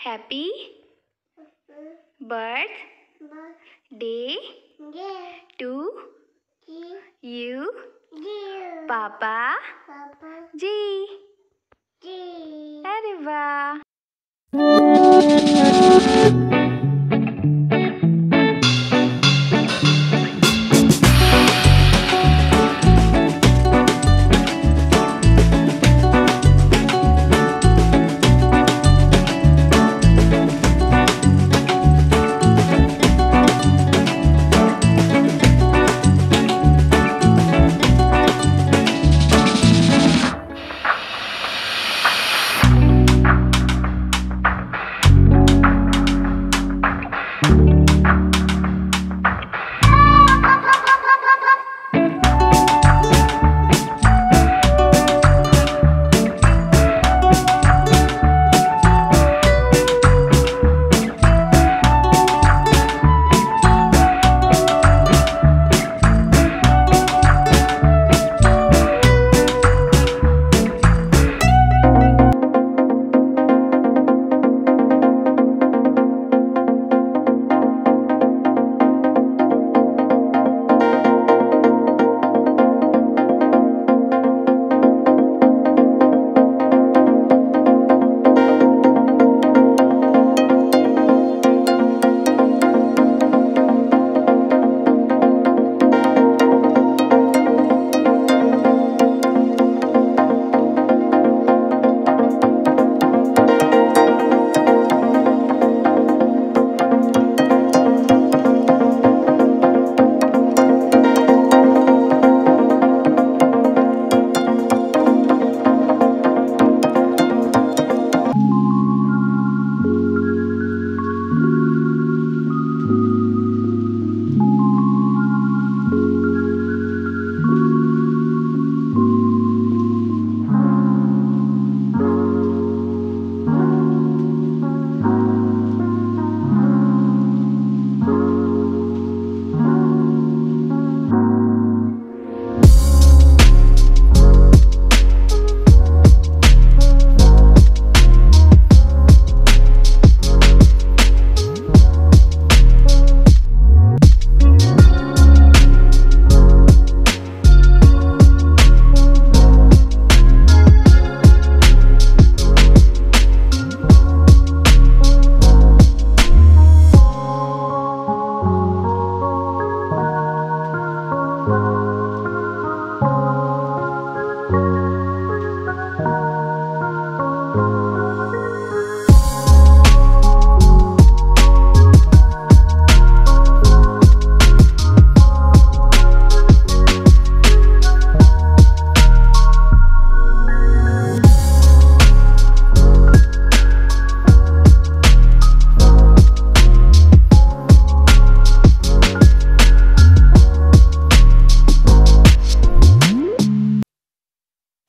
happy mm-hmm. birthday to you, Papa G. Papa Arriba.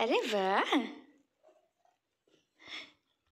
Allez voir